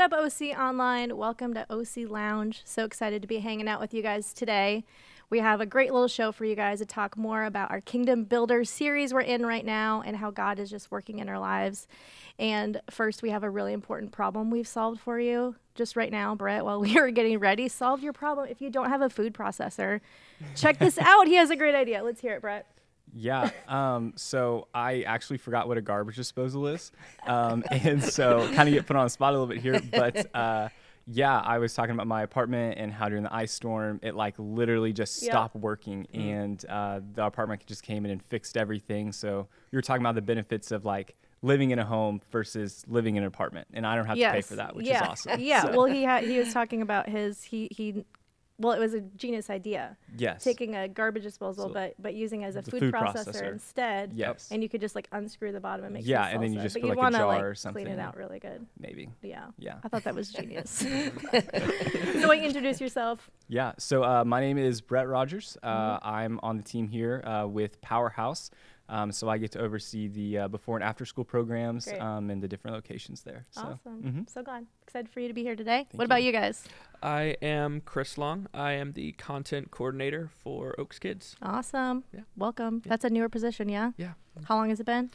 What up, OC Online? Welcome to OC Lounge. So excited to be hanging out with you guys today. We have a great little show for you guys to talk more about our Kingdom Builder series we're in right now and how God is just working in our lives. And first, we have a really important problem we've solved for you just right now, Brett, while we are getting ready. Solve your problem if you don't have a food processor. Check this out. He has a great idea. Let's hear it, Brett. Yeah. Um, so I actually forgot what a garbage disposal is. Um, and so kind of get put on the spot a little bit here. But uh, yeah, I was talking about my apartment and how during the ice storm, it like literally just Yep. stopped working. And uh, the apartment just came in and fixed everything. So you were talking about the benefits of like living in a home versus living in an apartment. And I don't have to pay for that, which yeah. is awesome. Yeah. So, Well, he had he was talking about his he he. Well, it was a genius idea. yes. Taking a garbage disposal, So- but but using it as a food, food processor, processor. instead. Yes. And you could just like unscrew the bottom and make Yeah, and then you just but put, like, a jar like, or Clean it out really good. Maybe. Yeah. Yeah. I thought that was genius. so, wait, introduce yourself. Yeah. So uh, my name is Brett Rogers. Uh, Mm-hmm. I'm on the team here uh, with Powerhouse. Um, so I get to oversee the uh, before and after school programs Great. um, and the different locations there. So, awesome. mhm. So glad. Excited for you to be here today. Thank what about you. you guys? I am Chris Long. I am the content coordinator for Oaks Kids. Awesome. Yeah. Welcome. Yeah. That's a newer position, yeah? Yeah. How long has it been?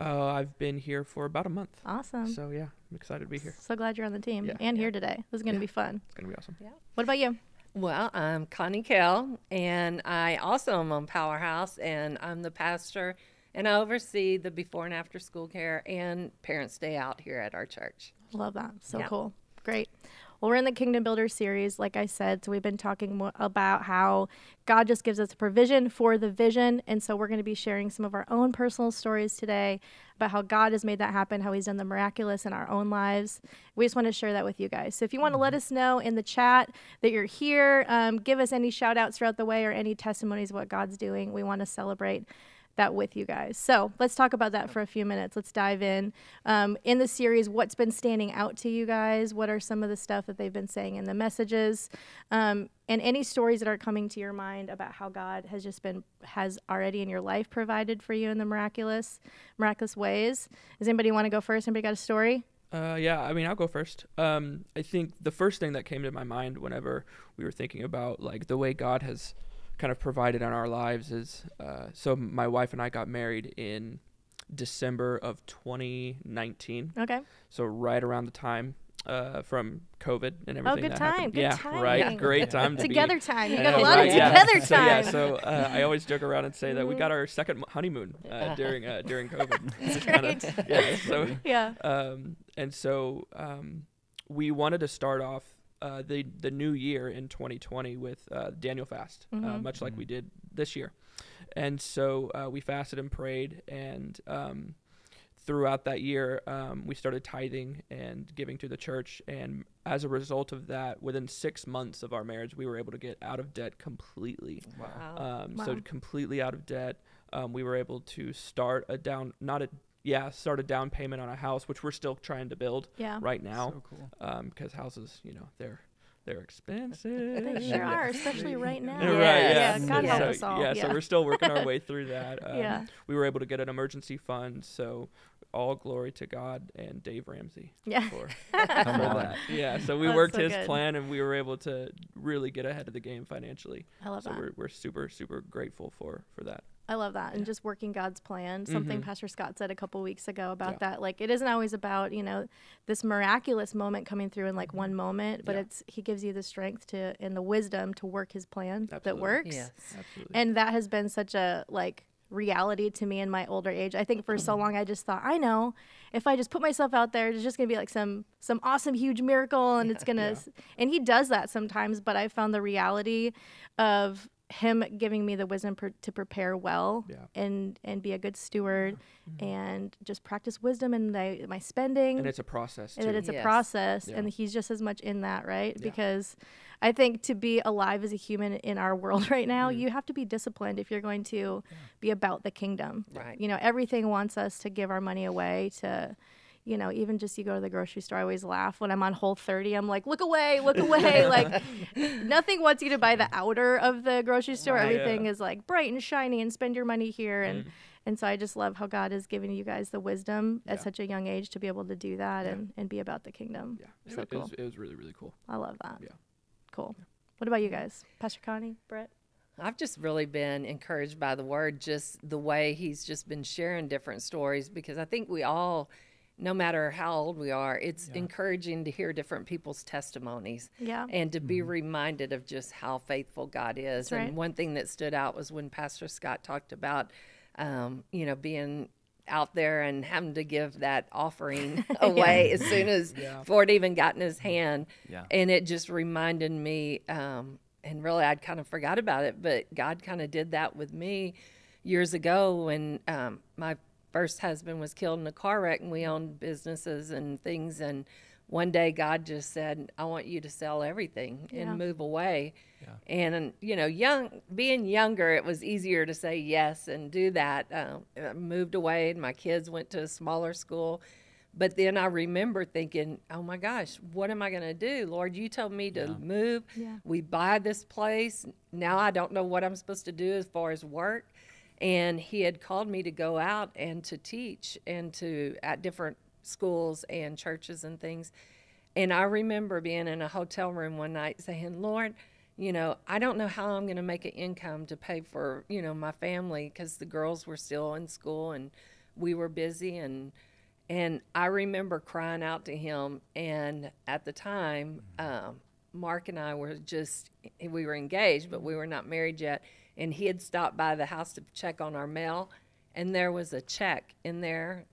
Uh, I've been here for about a month. Awesome. So yeah, I'm excited to be here. So glad you're on the team Yeah. and Yeah. here today. This is going to Yeah. be fun. It's gonna be awesome. Yeah. What about you? Well, I'm Connie Kell, and I also am on Powerhouse, and I'm the pastor, and I oversee the before and after school care and Parents Day Out here at our church. Love that. So Yeah. cool. Great. Well, we're in the Kingdom Builder series, like I said. So we've been talking about how God just gives us a provision for the vision. And so we're going to be sharing some of our own personal stories today about how God has made that happen, how he's done the miraculous in our own lives. We just want to share that with you guys. So if you want to let us know in the chat that you're here, um, give us any shout outs throughout the way or any testimonies of what God's doing. We want to celebrate that with you guys. So let's talk about that for a few minutes. Let's dive in. Um, in the series, what's been standing out to you guys? What are some of the stuff that they've been saying in the messages? Um, and any stories that are coming to your mind about how God has just been, has already in your life provided for you in the miraculous, miraculous ways. Does anybody want to go first? Anybody got a story? Uh, yeah, I mean, I'll go first. Um, I think the first thing that came to my mind whenever we were thinking about like the way God has kind of provided in our lives is uh, so my wife and I got married in December of 2019. Okay. So right around the time uh, from COVID and everything. Oh, good that time. happened. Good yeah, timing. right. Great time to be- Together time. You I got a lot right, of yeah. together So yeah, time. so uh, I always joke around and say that we Mhm. got our second honeymoon uh, during uh, during COVID. Kinda- yeah. So yeah. um, and so um, we wanted to start off uh, the the new year in 2020 with uh, Daniel fast, uh, Mhm. much like we did this year. And so uh, we fasted and prayed, and um, throughout that year, um, we started tithing and giving to the church. And as a result of that, within six months of our marriage, we were able to get out of debt completely. Wow. Um, So completely out of debt. Um, we were able to start a down, not a yeah, start a down payment on a house, which we're still trying to build Yeah. right now, So cool. because houses, you know, they're they're expensive. They sure are, especially right now. Yeah, right, yeah. Yeah. God Yeah. help so, us all. Yeah, so we're still working our way through that. Um, Yeah. We were able to get an emergency fund, so all glory to God and Dave Ramsey Yeah. for, Come for on. that. Yeah, so we That's worked so his good. plan and we were able to really get ahead of the game financially. I love So that. we're, we're super, super grateful for, for that. I love that. And Yeah. just working God's plan. Something Mhm. Pastor Scott said a couple weeks ago about Yeah. that. Like, it isn't always about, you know, this miraculous moment coming through in like one moment, but Mm-hmm. Yeah. it's, He gives you the strength to, and the wisdom to work His plan that works. Yes. Absolutely. And that has been such a, like, reality to me in my older age. I think for so long I just thought, I know, if I just put myself out there, it's just gonna be like some some awesome huge miracle and it's gonna Yeah. and he does that sometimes, but I found the reality of him giving me the wisdom per, to prepare well Yeah. and and be a good steward Mhm. and just practice wisdom in my, my spending and it's a process and too. that it's a process Yeah. and he's just as much in that right Yeah. because i think to be alive as a human in our world right now Mhm. you have to be disciplined if you're going to be about the kingdom Right. you know everything wants us to give our money away to you know even just you go to the grocery store i always laugh when i'm on Whole30 i'm like look away look away like nothing wants you to buy the outer of the grocery store Right. everything Yeah. is like bright and shiny and spend your money here and Mm. And so I just love how God has given you guys the wisdom at such a young age to be able to do that Yeah. and, and be about the kingdom. Yeah, it, So wa- it, cool. was, it was really really cool. I love that. Yeah. Cool. What about you guys? Pastor Connie, Brett? I've just really been encouraged by the word, just the way he's just been sharing different stories because I think we all, no matter how old we are, it's encouraging to hear different people's testimonies Yeah. and to be reminded of just how faithful God is. That's right. And one thing that stood out was when Pastor Scott talked about, um, you know, being out there and having to give that offering away as soon as Yeah. before it even got in his hand. Yeah. And it just reminded me, um, and really I'd kind of forgot about it, but God kind of did that with me years ago when um, my first husband was killed in a car wreck and we owned businesses and things. And one day God just said, I want you to sell everything Yeah. and move away. And, you know, young, being younger, it was easier to say yes and do that. Um, I moved away and my kids went to a smaller school. But then I remember thinking, oh my gosh, what am I going to do? Lord, you told me to move. Yeah. We buy this place. Now I don't know what I'm supposed to do as far as work. And he had called me to go out and to teach and to at different schools and churches and things. And I remember being in a hotel room one night saying, Lord, you know, I don't know how I'm going to make an income to pay for, you know, my family because the girls were still in school and we were busy. And and I remember crying out to him. And at the time um, Mark and I were just we were engaged but we were not married yet and he had stopped by the house to check on our mail and there was a check in there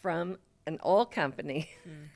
from an oil company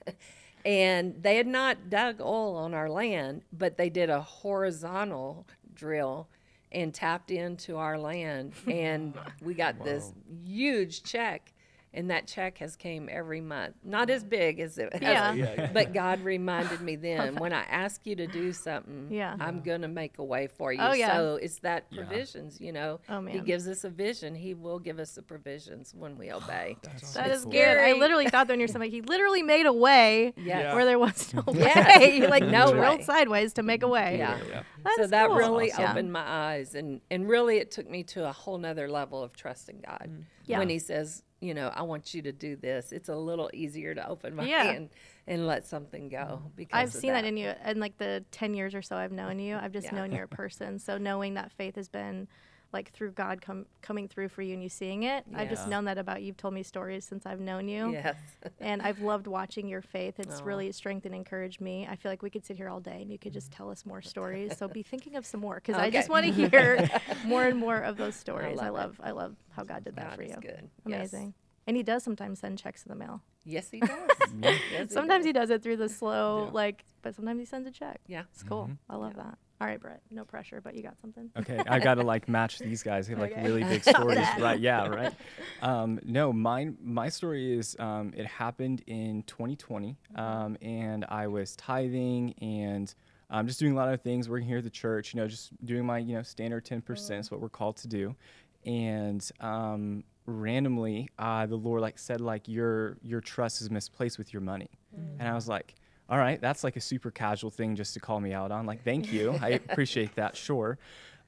and they had not dug oil on our land, but they did a horizontal drill and tapped into our land, and we got this huge check. And that check has came every month. Not as big as it has, Yeah. Yeah, yeah. but God reminded me then when I ask you to do something, Yeah. I'm mm-hmm. gonna make a way for you. Oh, yeah. So it's that Yeah. provisions, you know. Oh, man. He gives us a vision. He will give us the provisions when we obey. That It's is good. I literally thought that when you're somebody, he literally made a way Yeah. where there was no way. He, like No drilled way. sideways to make a way. Yeah. yeah. That so that cool. really Awesome. opened my eyes and and really it took me to a whole nother level of trusting god mm. Yeah. when he says you know i want you to do this it's a little easier to open my Yeah. hand and let something go mm-hmm. because I've of seen that. in you in like the 10 years or so I've known you. I've just Yeah. known you're a person. So knowing that faith has been like through God com- coming through for you and you seeing it. I've just known that about you. You've told me stories since I've known you. yes And I've loved watching your faith. It's Aw. really strengthened and encouraged me. I feel like we could sit here all day and you could just mm. tell us more stories. So be thinking of some more because I just want to hear more and more of those stories. I love it. love, I love how God did that god for you. good Yes. Amazing. And he does sometimes send checks in the mail. Yes he does Yes, Sometimes does. he does it through the slow, Yeah. like, but sometimes he sends a check. yeah It's cool. Mhm. I love that. All right, Brett. No pressure, but you got something. Okay, I gotta like match these guys. They have like Okay. really big stories, right? Yeah, right. Um, no, mine. My story is um, it happened in 2020, um, and I was tithing and um, just doing a lot of things, working here at the church. You know, just doing my you know standard 10 percent is what we're called to do, and um, randomly uh, the Lord like said like your your trust is misplaced with your money, and I was like. All right, that's like a super casual thing just to call me out on. Like, thank you. I appreciate that. Sure.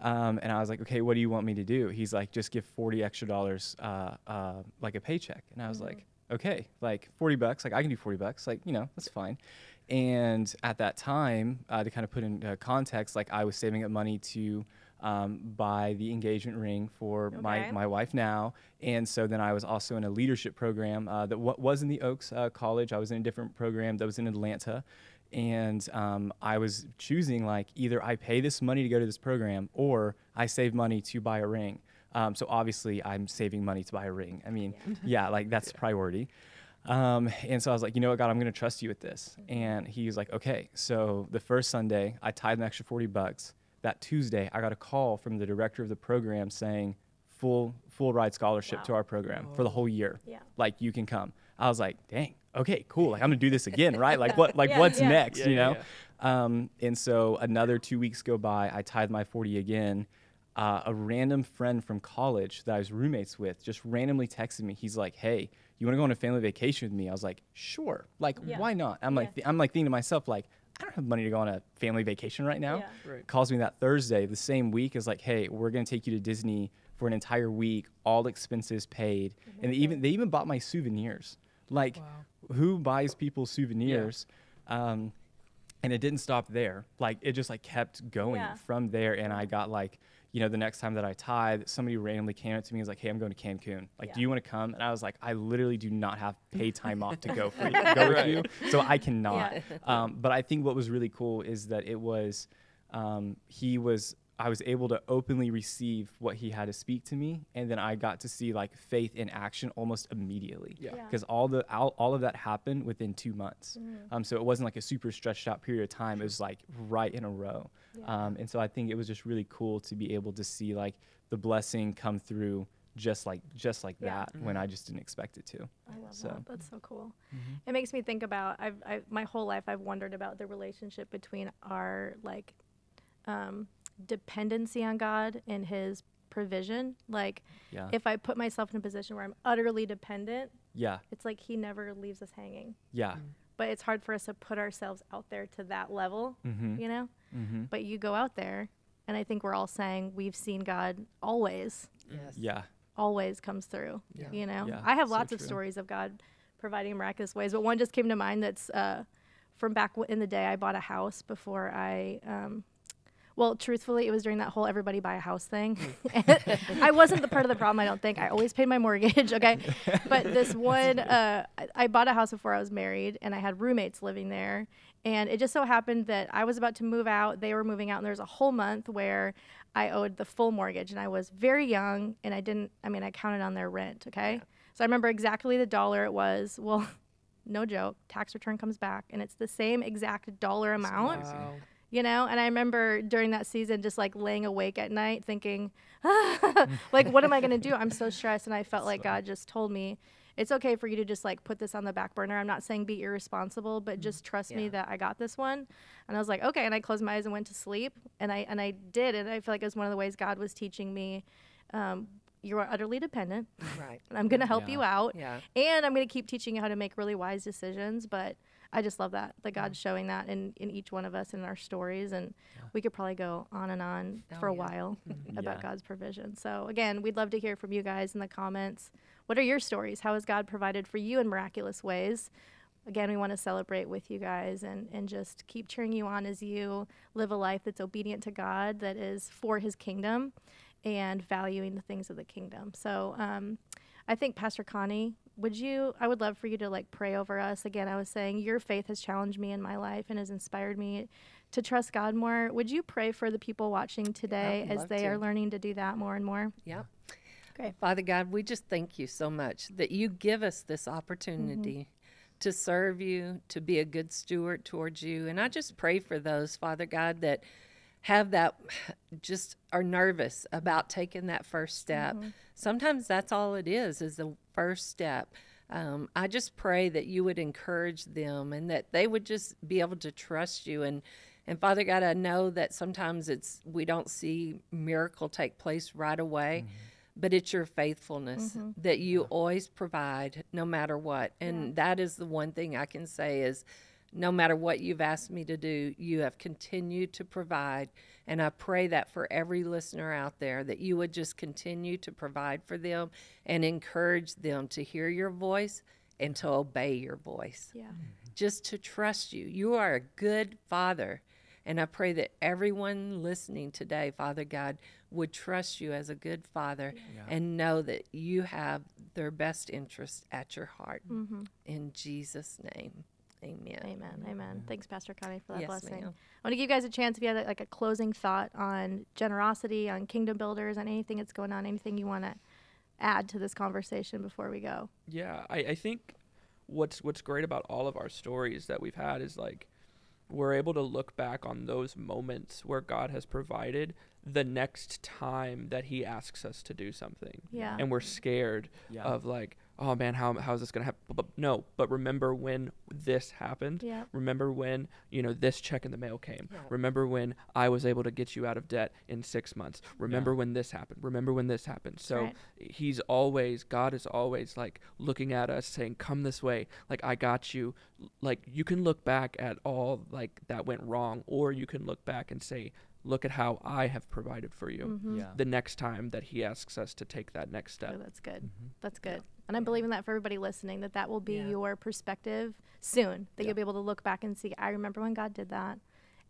Um, and I was like, okay, what do you want me to do? He's like, just give 40 extra dollars, uh, uh, like a paycheck. And I was like, okay, like 40 bucks, like I can do 40 bucks, like, you know, that's fine. And at that time, uh, to kind of put in uh, context, like I was saving up money to um, buy the engagement ring for my, Okay. my wife now. And so then I was also in a leadership program uh, that w- was in the Oaks uh, College. I was in a different program that was in Atlanta and um, I was choosing like either I pay this money to go to this program or I save money to buy a ring. Um, so obviously I'm saving money to buy a ring. I mean, yeah, like that's priority. Um, and so I was like, you know what, God, I'm going to trust you with this. And he was like, okay. So the first Sunday, I tied an extra 40 bucks. That Tuesday, I got a call from the director of the program saying, full full ride scholarship to our program for the whole year. Yeah. Like you can come. I was like, dang, okay, cool. Like I'm gonna do this again, right? Like what like Yeah, what's yeah. next, Yeah, you yeah, know? Um, and so another two weeks go by, I tithe my 40 again. Uh, a random friend from college that I was roommates with just randomly texted me. He's like, "Hey, you want to go on a family vacation with me?" I was like, "Sure." Like, Yeah. why not? I'm like, Yeah. I'm like thinking to myself, like, I don't have money to go on a family vacation right now. Yeah. Right. Calls me that Thursday, the same week, is like, hey, we're gonna take you to Disney for an entire week, all expenses paid, and they even they even bought my souvenirs. Like, Wow. who buys people souvenirs? Um, and it didn't stop there. Like it just like kept going Yeah. from there. And I got like, you know, the next time that I tied, somebody randomly came up to me and was like, "Hey, I'm going to Cancun. Like, Yeah. do you want to come?" And I was like, "I literally do not have paid time off to go for you, go with you, so I cannot." Yeah. Um, but I think what was really cool is that it was, um, he was. I was able to openly receive what he had to speak to me, and then I got to see like faith in action almost immediately Yeah. Yeah. because all the all, all of that happened within two months. Mm. Um, so it wasn't like a super stretched out period of time. It was like right in a row. Yeah. Um, and so I think it was just really cool to be able to see like the blessing come through just like just like Yeah. that when I just didn't expect it to. I love So- that. That's so cool. It makes me think about I've I, my whole life I've wondered about the relationship between our like um, dependency on God and His provision. Like Yeah. if I put myself in a position where I'm utterly dependent, yeah. it's like He never leaves us hanging. Yeah. But it's hard for us to put ourselves out there to that level, Mm-hmm. you know. Mm-hmm. But you go out there, and I think we're all saying we've seen God always, Yes. Yeah. always comes through. Yeah. You know, Yeah, I have so lots of true. stories of God providing miraculous ways, but one just came to mind that's uh, from back w- in the day. I bought a house before I. Um, well, truthfully, it was during that whole everybody buy a house thing. I wasn't the part of the problem, I don't think. I always paid my mortgage, okay? But this one, uh, I, I bought a house before I was married, and I had roommates living there. And it just so happened that I was about to move out. They were moving out, and there was a whole month where I owed the full mortgage. And I was very young, and I didn't, I mean, I counted on their rent, okay? So I remember exactly the dollar it was. Well, no joke, tax return comes back, and it's the same exact dollar amount Wow. You know? And i remember during that season just like laying awake at night thinking like what am i going to do? I'm so stressed. And i felt like god just told me it's okay for you to just like put this on the back burner. I'm not saying be irresponsible but just trust me that i got this one. And i was like okay. And i closed my eyes and went to sleep. And i and i did. And i feel like it was one of the ways god was teaching me um, you are utterly dependent. Right. and i'm going to help Yeah. you out. Yeah. and I'm going to keep teaching you how to make really wise decisions. But I just love that that God's showing that in, in each one of us in our stories, and we could probably go on and on Oh, for a yeah. while about Yeah. God's provision. So again, we'd love to hear from you guys in the comments. What are your stories? How has God provided for you in miraculous ways? Again, we want to celebrate with you guys and, and just keep cheering you on as you live a life that's obedient to God, that is for His kingdom, and valuing the things of the kingdom. So, um, I think Pastor Connie, would you? I would love for you to like pray over us. Again, I was saying your faith has challenged me in my life and has inspired me to trust God more. Would you pray for the people watching today would as they to. are learning to do that more and more? Yep. Okay. Father God, we just thank you so much that you give us this mm-hmm. opportunity to serve you, to be a good steward towards you. And I just pray for those, Father God, that have that just are nervous about taking that first step. Mm-hmm. Sometimes that's all it is, is the first step. Um, I just pray that you would encourage them and that they would just be able to trust you and and Father God, I know that sometimes it's we don't see miracle take place right away, mm-hmm. but it's your faithfulness mm-hmm. that you always provide no matter what. And that is the one thing I can say is no matter what you've asked me to do, you have continued to provide. And I pray that for every listener out there, that you would just continue to provide for them and encourage them to hear your voice and to obey your voice Yeah. Mm-hmm. just to trust you. You are a good father. And I pray that everyone listening today, Father God, would trust you as a good father and know that you have their best interest at your heart. Mm-hmm. In Jesus' name, amen. Amen. Amen. Thanks, Pastor Connie, for that Yes, blessing. ma'am. I want to give you guys a chance if you had like a closing thought on generosity, on kingdom builders, on anything that's going on, anything you want to add to this conversation before we go. Yeah, I, I think what's what's great about all of our stories that we've had is like we're able to look back on those moments where God has provided the next time that he asks us to do something. Yeah. And we're scared Yeah. of like, oh man, how how is this gonna happen? But no, but remember when this happened. Yeah. Remember when you know this check in the mail came. Yeah. Remember when I was able to get you out of debt in six months. Remember when this happened. Remember when this happened. So Right. he's always God is always like looking at us saying, "Come this way. Like I got you." Like you can look back at all like that went wrong, or you can look back and say, "Look at how I have provided for you." Mhm. Yeah. The next time that he asks us to take that next step. Oh, that's good. Mhm. That's good. And I'm believing that for everybody listening, that that will be Yeah. your perspective soon. That Yeah. you'll be able to look back and see, I remember when God did that,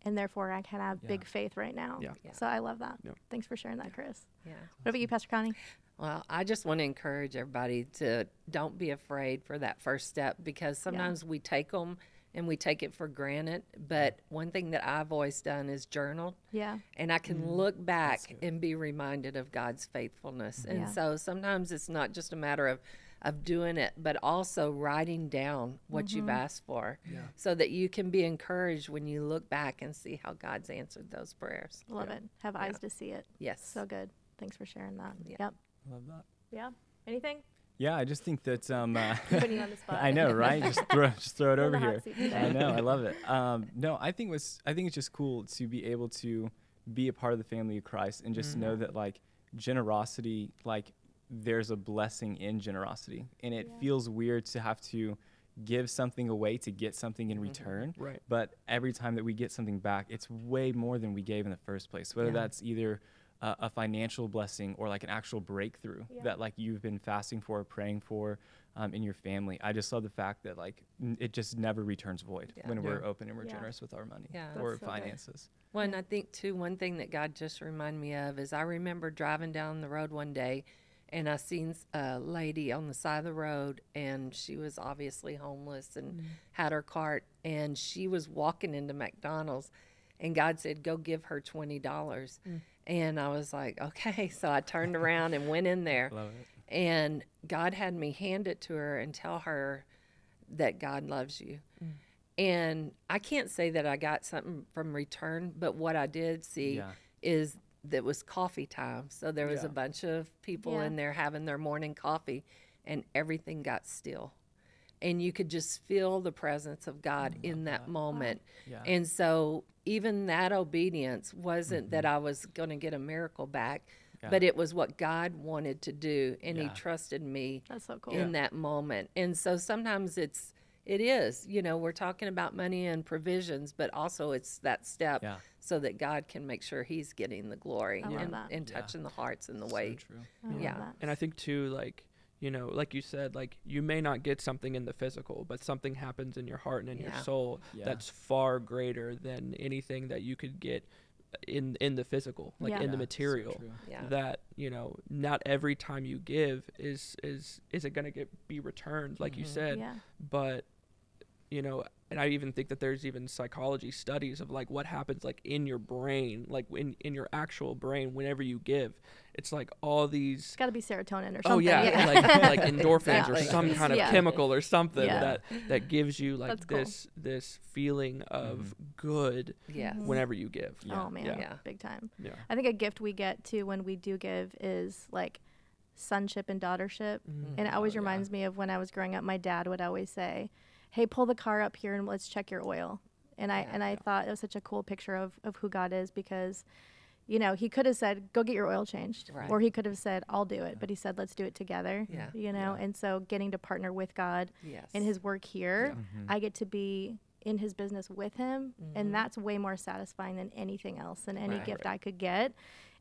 and therefore I can have Yeah. big faith right now. Yeah. Yeah. So I love that. Yeah. Thanks for sharing that, Chris. Yeah. What about you, Pastor Connie? Well, I just want to encourage everybody to don't be afraid for that first step because sometimes we take them and we take it for granted. But one thing that I've always done is journal, Yeah. and I can Mm, look back and be reminded of God's faithfulness. And Yeah. so sometimes it's not just a matter of of doing it, but also writing down what you've asked for, so that you can be encouraged when you look back and see how God's answered those prayers. Love it. Have eyes to see it. Yes. So good. Thanks for sharing that. Yeah. Yep. Love that. Yeah. Anything? Yeah, I just think that um, uh, Putting you on the spot. I know, right? Just throw, just throw it over here. I know, I love it. Um, no, I think was I think it's just cool to be able to be a part of the family of Christ and just know that like generosity, like there's a blessing in generosity, and it Yeah. feels weird to have to give something away to get something in return. Right. But every time that we get something back, it's way more than we gave in the first place. Whether Yeah. that's either uh, a financial blessing or like an actual breakthrough Yeah. that like you've been fasting for, praying for um, in your family. I just love the fact that like n- it just never returns void Yeah. when we're open and we're Yeah. generous with our money Yeah. or That's so good. finances. Well, and I think too, one thing that God just reminded me of is I remember driving down the road one day and I seen a lady on the side of the road and she was obviously homeless and had her cart and she was walking into McDonald's and God said, go give her $20. And I was like, okay. So I turned around and went in there Love it. and God had me hand it to her and tell her that God loves you. Mm. And I can't say that I got something from return, but what I did see Yeah. is that was coffee time. So there was Yeah. a bunch of people Yeah. in there having their morning coffee, and everything got still. And you could just feel the presence of God mm, in that moment. Yeah. And so even that obedience wasn't that mm-hmm. I was going to get a miracle back, Yeah. but it was what God wanted to do, and He trusted me That's so cool. in that moment. And so sometimes it's it is, you know, we're talking about money and provisions, but also it's that step Yeah. so that God can make sure He's getting the glory I love and, that. and Yeah. touching the hearts in the So way. true. I love Yeah. that. And I think too, like you know, like you said, like you may not get something in the physical, but something happens in your heart and in your soul Yeah. that's far greater than anything that you could get in in the physical, like Yeah. in the Yeah, so material. Yeah. that you know, not every time you give is is is it gonna get be returned, like you Mhm. said, Yeah. but you know and i even think that there's even psychology studies of like what happens like in your brain like in in your actual brain whenever you give it's like all these It's got to be serotonin or something. oh yeah, like like endorphins or Exactly. some kind of Yeah. chemical or something Yeah. that that gives you like That's cool. this this feeling of good Yes. whenever you give Yeah. Oh man, Yeah. Yeah. big time. yeah I think a gift we get too when we do give is like sonship and daughtership. Mm-hmm. And it always Oh, yeah. reminds me of when I was growing up, my dad would always say, Hey, pull the car up here and let's check your oil. And I Yeah. and I thought it was such a cool picture of, of who God is because, you know, he could have said, Go get your oil changed. Right. Or he could have said, I'll do it. But he said, Let's do it together. Yeah. You know, and so getting to partner with God Yes. in his work here, Mhm. I get to be in his business with him, and that's way more satisfying than anything else, than any Right. gift I could get.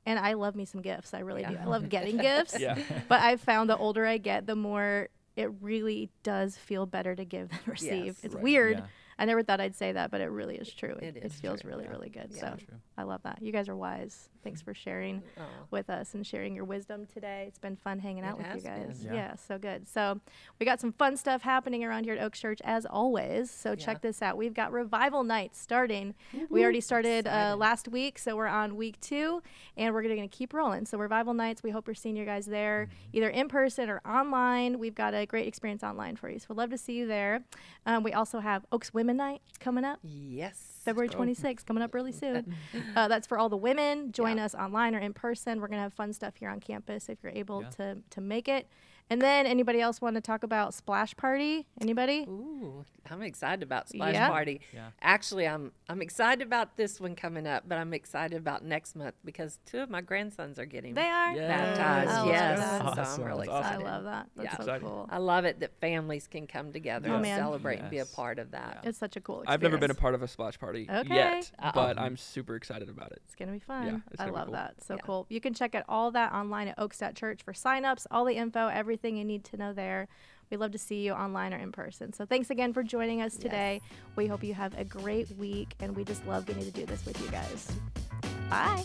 And I love me some gifts. I really do. I love getting gifts. yeah But I've found the older I get, the more it really does feel better to give than receive. Yes. it's Right. weird. Yeah. I never thought I'd say that, but it really is true. It, It it is feels true, really, yeah. really good. Yeah. So True. I love that. You guys are wise. Thanks for sharing Oh. with us and sharing your wisdom today. It's been fun hanging out with you guys. Yeah. Yeah. so good. So we got some fun stuff happening around here at Oaks Church as always. So Yeah. check this out. We've got revival nights starting. We already started uh, last week, so we're on week two, and we're going to keep rolling. So revival nights. We hope we're seeing you guys there, either in person or online. We've got a great experience online for you. So we'd love to see you there. Um, we also have Oaks Women Night coming up. Yes. February go. 26th, coming up really soon. uh, that's for all the women. Join Yeah. us online or in person. We're going to have fun stuff here on campus if you're able Yeah. to, to make it. And then anybody else want to talk about Splash Party? Anybody? Ooh, I'm excited about Splash Yeah. Party. Yeah. Actually, I'm I'm excited about this one coming up, but I'm excited about next month because two of my grandsons are getting They are. Yeah. baptized. Oh, I love yes, that. so Awesome. I'm really That's I love that. That's Yeah. so Exciting. cool. I love it that families can come together Oh, and man. celebrate and be a part of that. It's such a cool experience. I've never been a part of a splash party Okay. yet, Uh-oh. but I'm super excited about it. It's gonna be fun. it's I love cool. that. So Yeah. cool. You can check out all that online at Oakstat Church for signups, all the info, everything you need to know there. We love to see you online or in person. So thanks again for joining us today. We hope you have a great week, and we just love getting to do this with you guys. Bye.